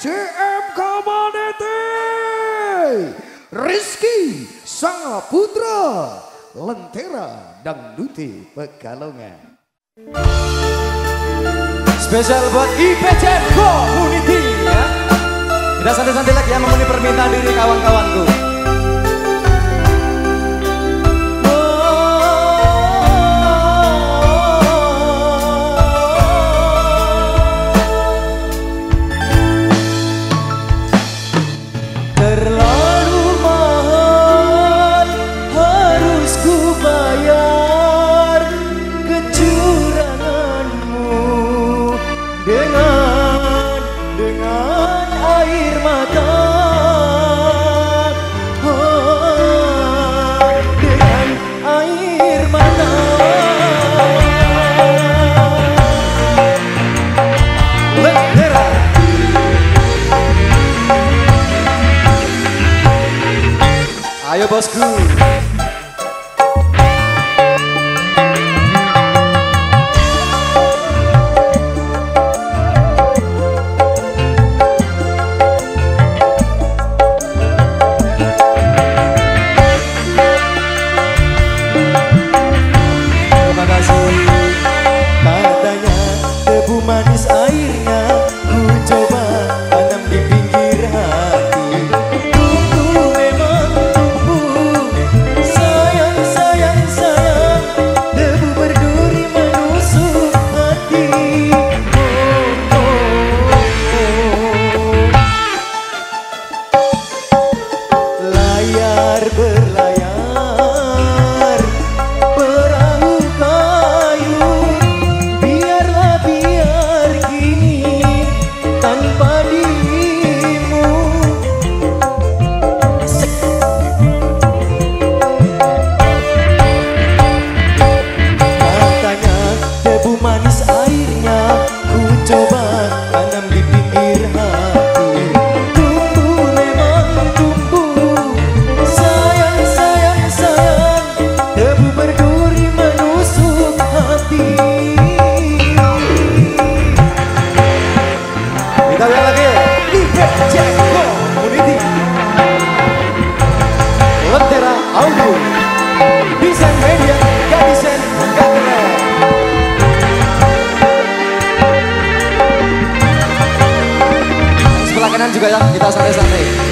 PCM Community Rizky Saputra Lentera Dangduti Pekalongan Spesial buat IPCM Community ya. Kita santai-santai lagi ya memenuhi permintaan diri kawan-kawanku. Bus Crew. Juga ya kita santai-santai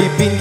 dibimbing